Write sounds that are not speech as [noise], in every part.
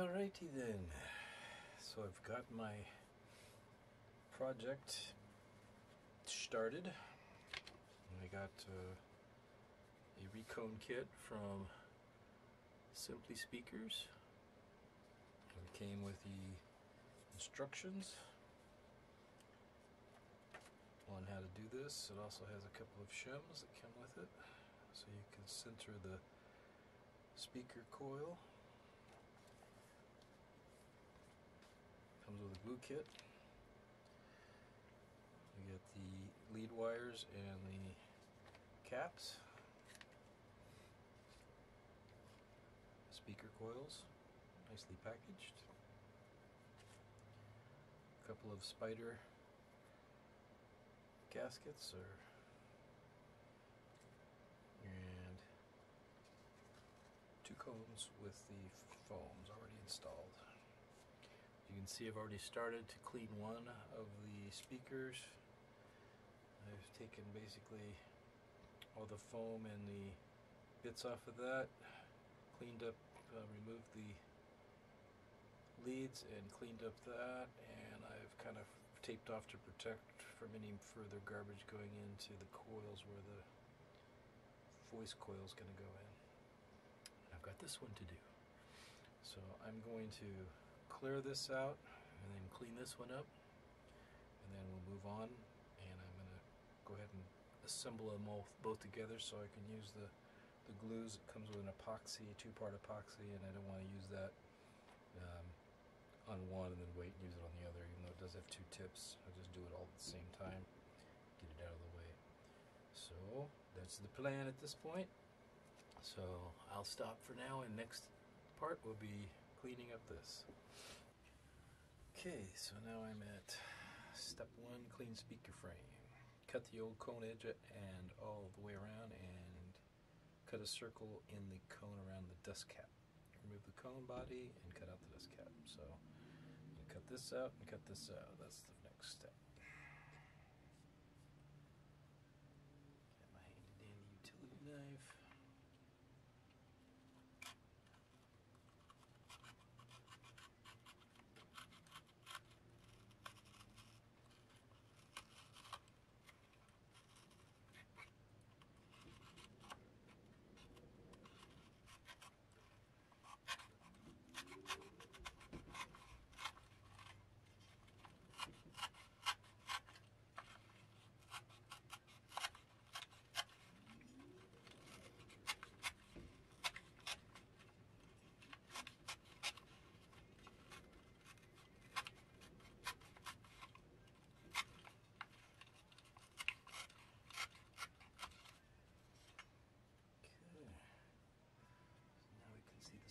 Alrighty then. So I've got my project started. I got uh, a Recone kit from Simply Speakers. It came with the instructions on how to do this. It also has a couple of shims that come with it so you can center the speaker coil. Comes with a glue kit. You get the lead wires and the caps. Speaker coils, nicely packaged. A couple of spider gaskets or and two cones with the foams already installed. You can see I've already started to clean one of the speakers. I've taken basically all the foam and the bits off of that, cleaned up, uh, removed the leads and cleaned up that and I've kind of taped off to protect from any further garbage going into the coils where the voice coil is going to go in. I've got this one to do. So I'm going to clear this out and then clean this one up and then we'll move on and I'm going to go ahead and assemble them all both together so I can use the the glues. It comes with an epoxy two-part epoxy and I don't want to use that um, on one and then wait and use it on the other even though it does have two tips. I'll just do it all at the same time get it out of the way. So that's the plan at this point. So I'll stop for now and next part will be cleaning up this okay so now I'm at step one clean speaker frame cut the old cone edge and all the way around and cut a circle in the cone around the dust cap remove the cone body and cut out the dust cap so cut this out and cut this out. That's the next step.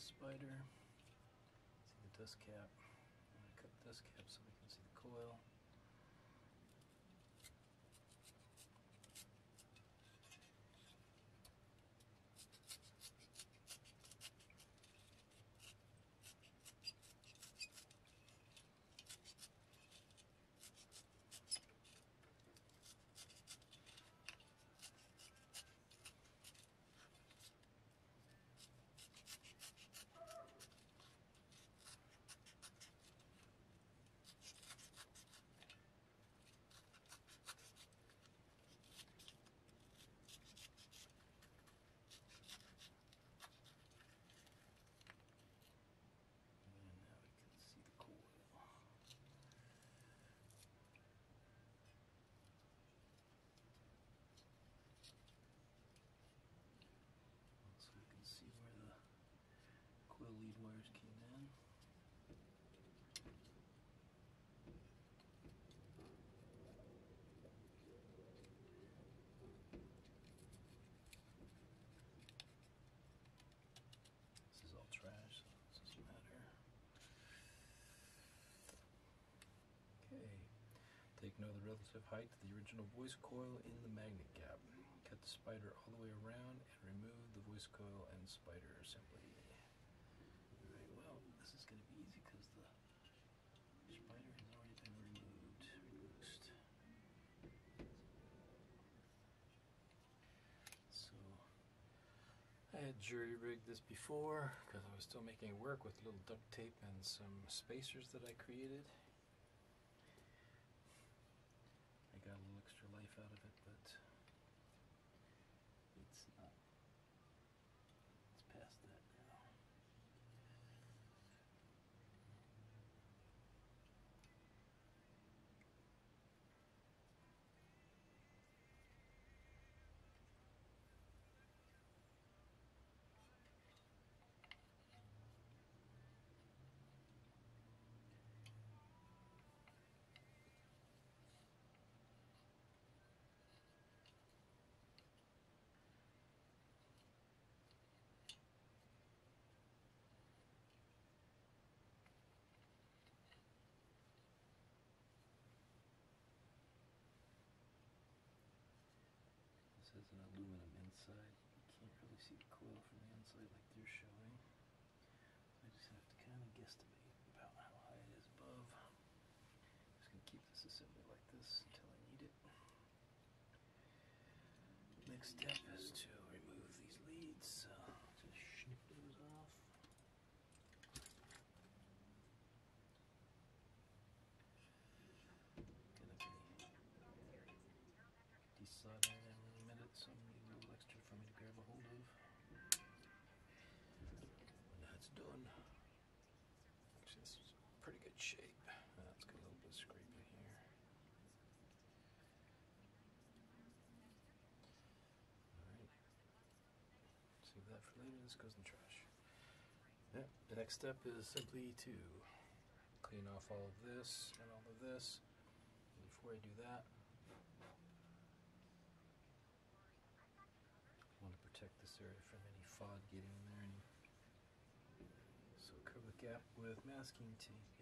Spider. See the dust cap. cut the dust cap so we can see the coil. see where the coil lead wires came in. This is all trash, so it doesn't matter. Okay. Take note of the relative height of the original voice coil in the magnet gap. Cut the spider all the way around and remove the voice coil and spider assembly. Very well, this is going to be easy because the spider has already been removed, removed. So, I had jury rigged this before because I was still making it work with little duct tape and some spacers that I created. I got a little extra life out of it, but it's not. It's past that now. This has an aluminum inside. You can't really see the coil from the inside like they're showing. I just have to kind of guesstimate about how high it is above. Just gonna keep this assembly like this until I need it. Next step is to remove these leads. So shape. It's got a little bit of scraping here. Alright. Save that for later. This goes in the trash. Yeah. The next step is simply to clean off all of this and all of this. Before I do that, I want to protect this area from any fog getting in there. So cover the gap with masking tape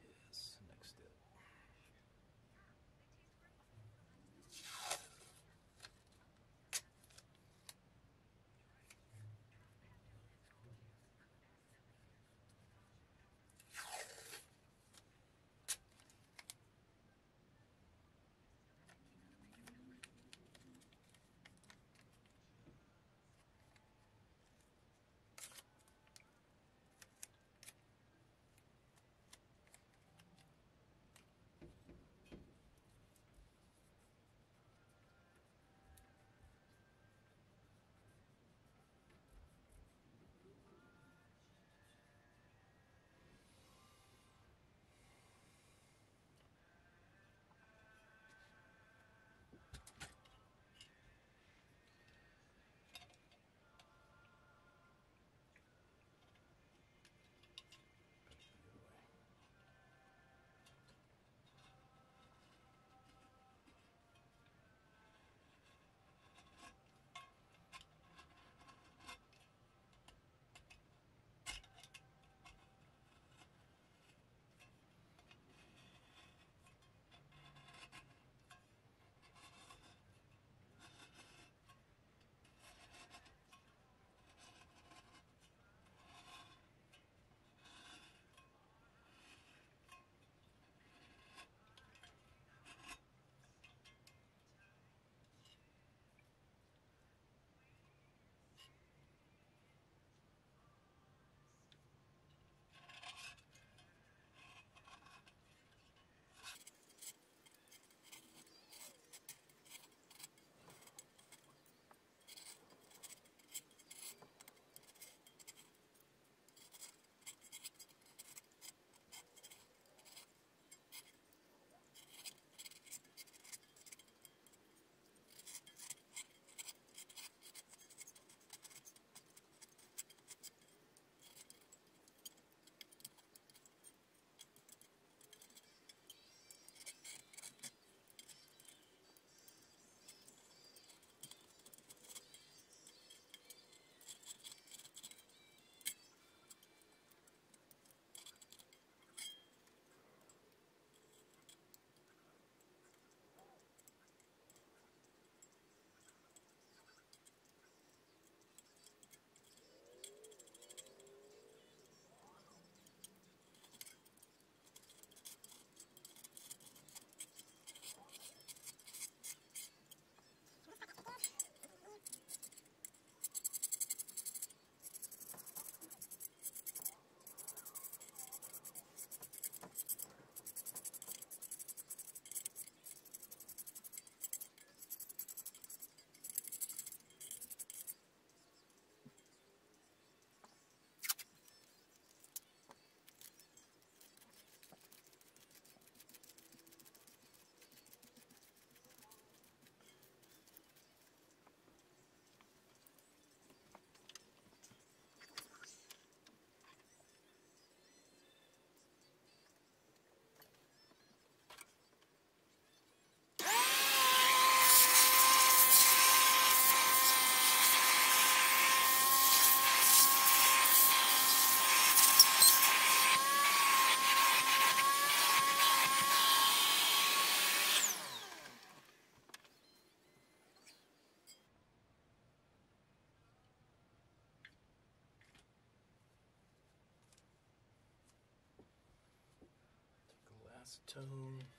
acetone.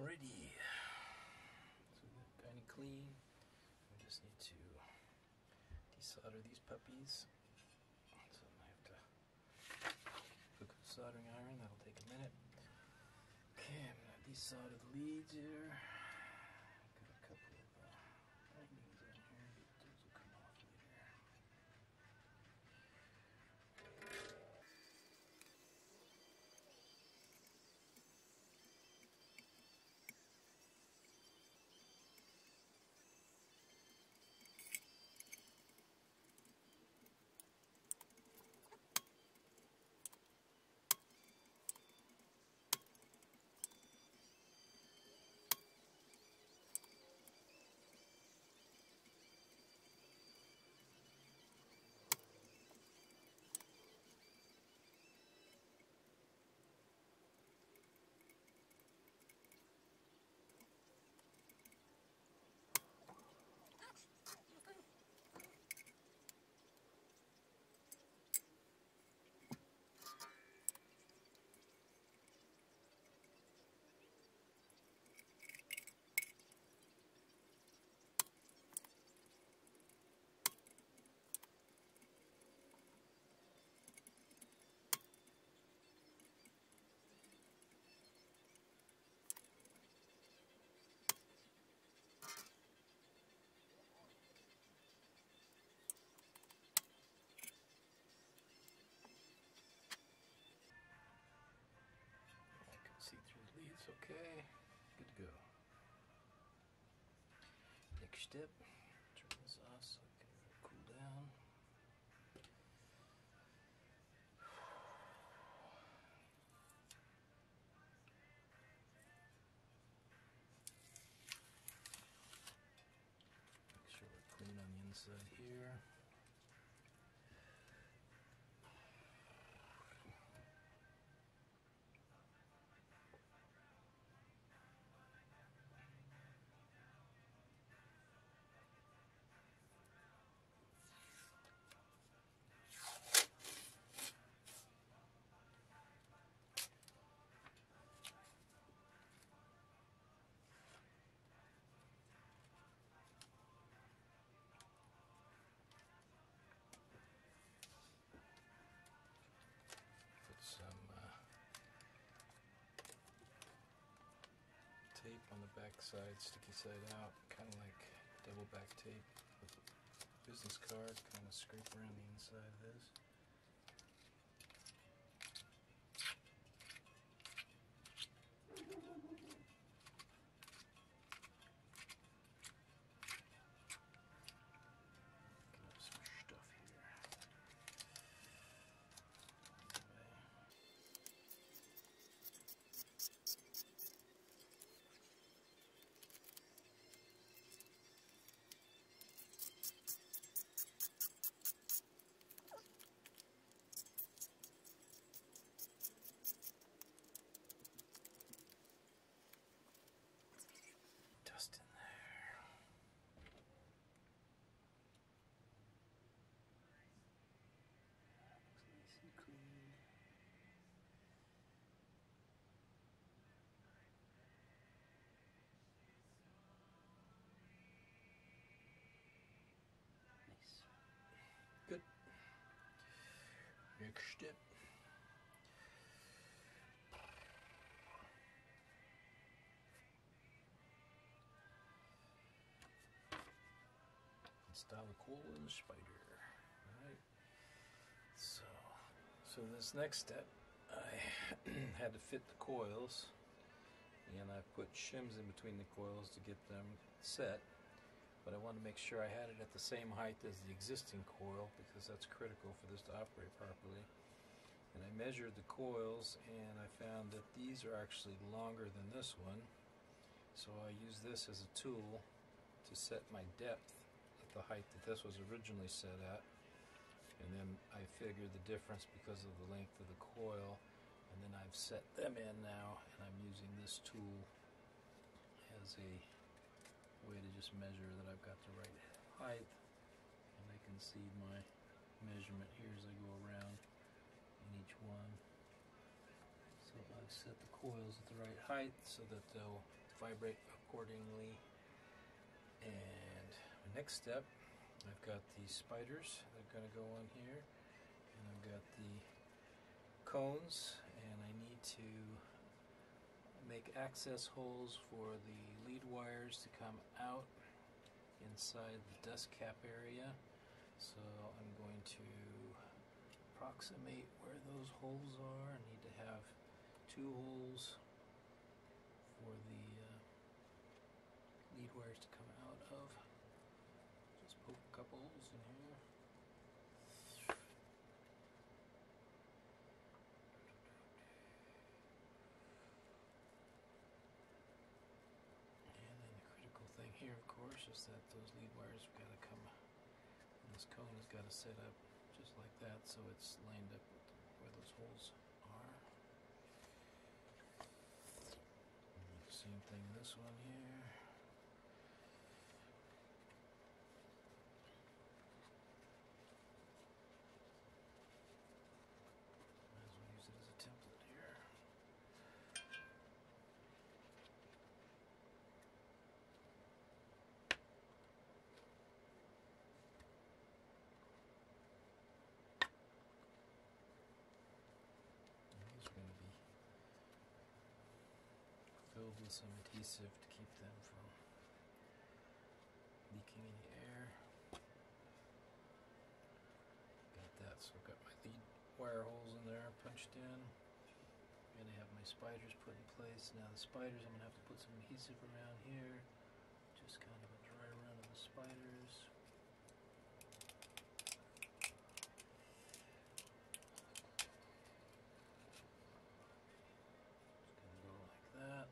Alrighty. So kind of clean. We just need to desolder these puppies. So I have to hook a soldering iron. That'll take a minute. Okay, I'm gonna desolder the leads here. Got a couple of uh, bindings in here, but those will come off later. I can see through the leads okay. Good to go. Next step, turn this off so it can cool down. Make sure we're clean on the inside here. Tape on the back side, sticky side out, kind of like double back tape business card, kind of scrape around the inside of this. Next step. Install the spider. Alright. So, so this next step, I [clears throat] had to fit the coils, and I put shims in between the coils to get them set. But I wanted to make sure I had it at the same height as the existing coil because that's critical for this to operate properly. And I measured the coils, and I found that these are actually longer than this one. So I use this as a tool to set my depth at the height that this was originally set at. And then I figured the difference because of the length of the coil. And then I've set them in now, and I'm using this tool as a way to just measure that I've got the right height. And I can see my measurement here as I go around in each one. So I've set the coils at the right height so that they'll vibrate accordingly. And the next step, I've got the spiders that are going to go on here, and I've got the cones, and I need to make access holes for the lead wires to come out inside the dust cap area. So I'm going to approximate where those holes are. I need to have two holes for the uh, lead wires to come out of. Just poke a couple holes in here. And then the critical thing is that those lead wires have got to come, and this cone has got to set up just like that so it's lined up where those holes are. Same thing this one here. Might as well use it as a template here. And These are going to be filled with some adhesive to keep them from leaking any air. Got that, so I've got my lead wire holes in there punched in. Gonna have my spiders put in place. Now the spiders, I'm gonna have to put some adhesive around here. Just kind of a dry run of the spiders. Just gonna go like that.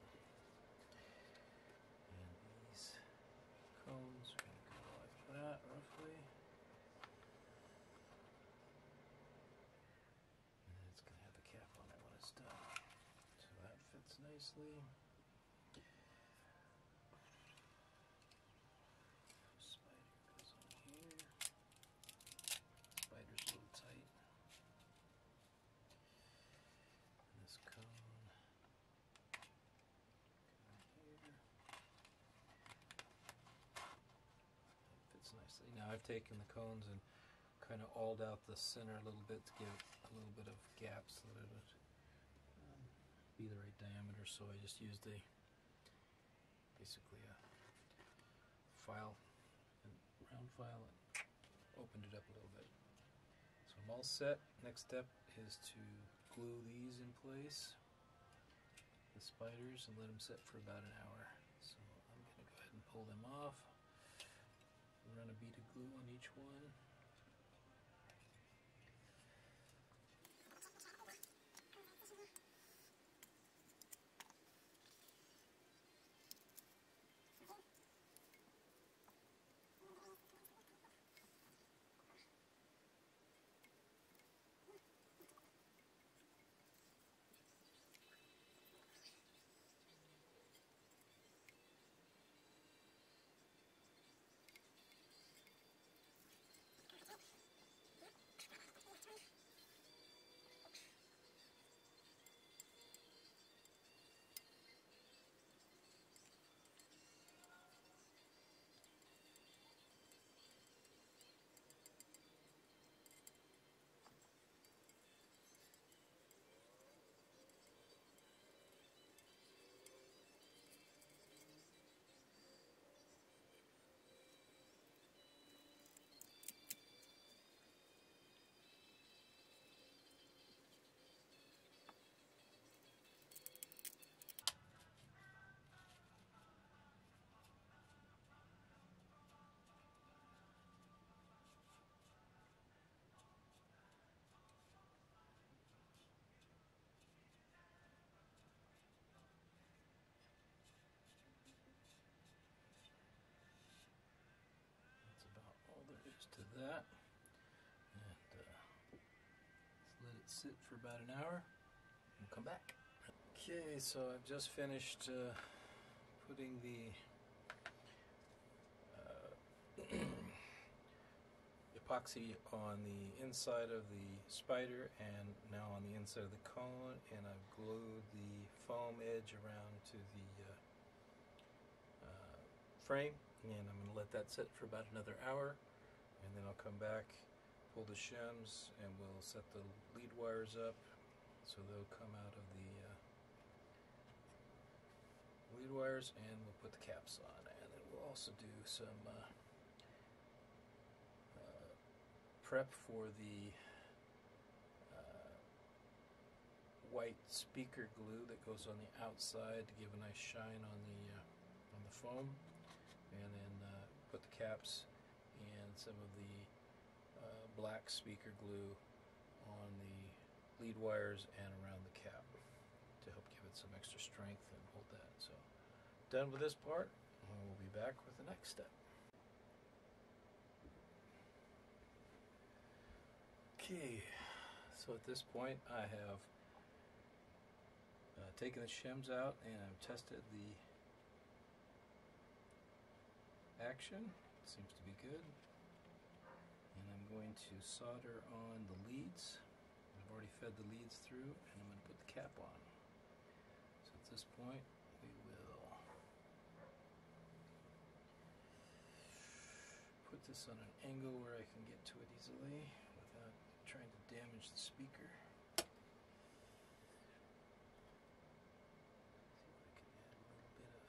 And these cones are gonna go like that, roughly. And then it's gonna have the cap on it when it's done. So that fits nicely. Spider goes on here. Spider's a little tight. And this cone. Here. Fits nicely. Now I've taken the cones and kind of auled out the center a little bit to give a little bit of gaps so that it be the right diameter. So I just used a basically a file, a round file, and opened it up a little bit. So I'm all set. Next step is to glue these in place, the spiders, and let them set for about an hour. So I'm going to go ahead and pull them off. Run a bead of glue on each one. That's about all there is to that. And uh, let's let it sit for about an hour. We'll come back. Okay, so I've just finished uh, putting the uh, [clears throat] epoxy on the inside of the spider and now on the inside of the cone, and I've glued the foam edge around to the uh, uh, frame and I'm going to let that sit for about another hour and then I'll come back pull the shims and we'll set the lead wires up so they'll come out of the uh, lead wires and we'll put the caps on. And then we'll also do some uh, uh, prep for the uh, white speaker glue that goes on the outside to give a nice shine on the uh, on the foam. And then uh, put the caps and some of the black speaker glue on the lead wires and around the cap to help give it some extra strength and hold that. So done with this part, we'll be back with the next step. Okay, so at this point I have uh, taken the shims out and I've tested the action. Seems to be good. Going to solder on the leads. I've already fed the leads through and I'm going to put the cap on. So at this point we will put this on an angle where I can get to it easily without trying to damage the speaker. See if I can add a little bit of.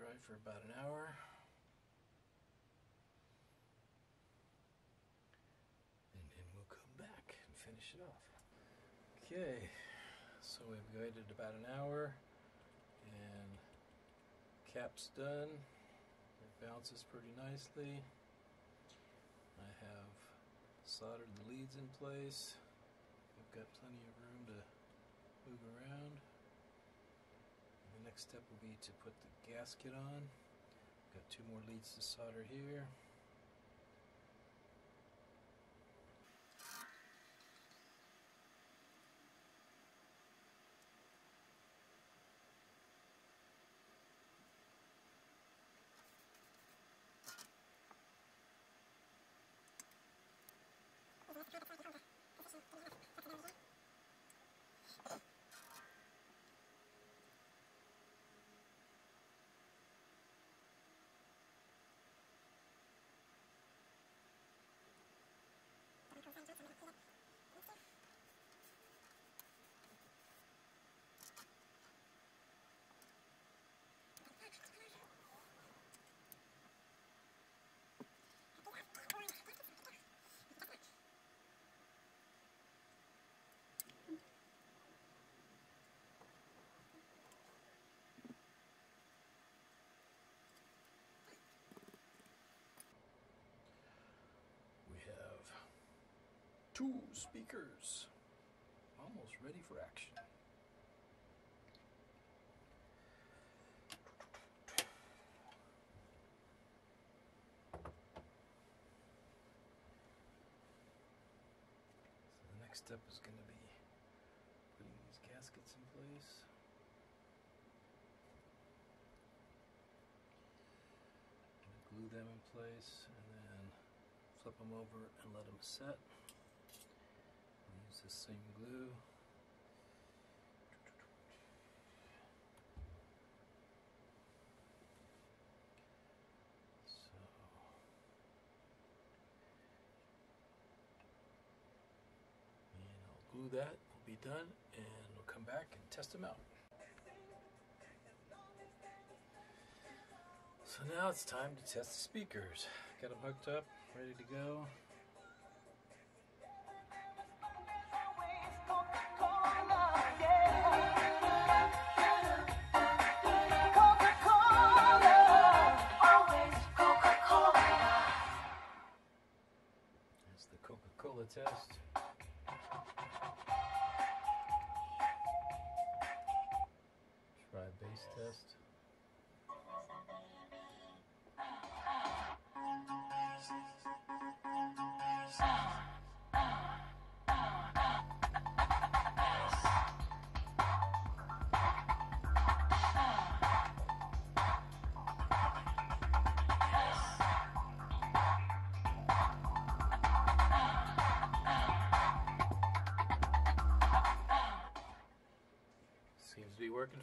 Dry for about an hour. And then we'll come back and finish it off. Okay, so we've waited about an hour and cap's done. It bounces pretty nicely. I have soldered the leads in place. We've got plenty of room to move around. Next step will be to put the gasket on. Got two more leads to solder here. We have two speakers almost ready for action. So the next step is going to be putting these gaskets in place. Glue them in place and then flip them over and let them set. The same glue. So and I'll glue that, we'll be done, and we'll come back and test them out. So now it's time to test the speakers. Got them hooked up, ready to go.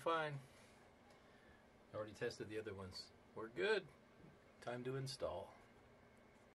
Fine. Already tested the other ones. We're good. Time to install.